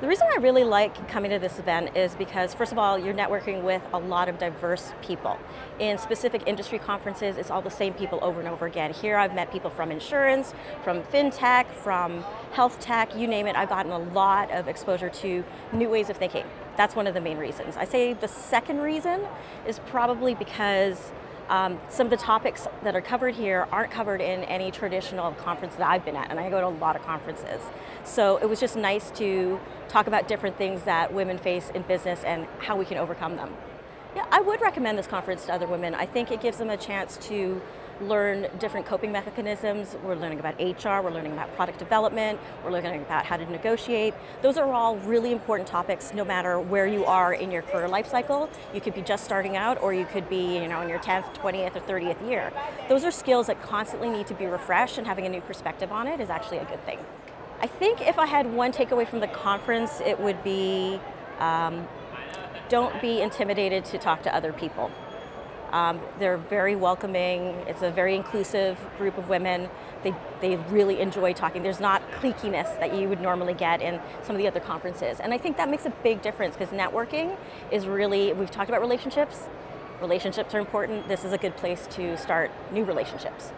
The reason I really like coming to this event is because, first of all, you're networking with a lot of diverse people. In specific industry conferences, it's all the same people over and over again. Here I've met people from insurance, from fintech, from health tech, you name it. I've gotten a lot of exposure to new ways of thinking. That's one of the main reasons. I say the second reason is probably because um, some of the topics that are covered here aren't covered in any traditional conference that I've been at, and I go to a lot of conferences. So it was just nice to talk about different things that women face in business and how we can overcome them. Yeah, I would recommend this conference to other women. I think it gives them a chance to learn different coping mechanisms. We're learning about HR, we're learning about product development, we're learning about how to negotiate. Those are all really important topics no matter where you are in your career life cycle. You could be just starting out or you could be you know, in your 10th, 20th, or 30th year. Those are skills that constantly need to be refreshed and having a new perspective on it is actually a good thing. I think if I had one takeaway from the conference, it would be um, don't be intimidated to talk to other people. Um, they're very welcoming. It's a very inclusive group of women. They, they really enjoy talking. There's not cliqueiness that you would normally get in some of the other conferences. And I think that makes a big difference because networking is really, we've talked about relationships. Relationships are important. This is a good place to start new relationships.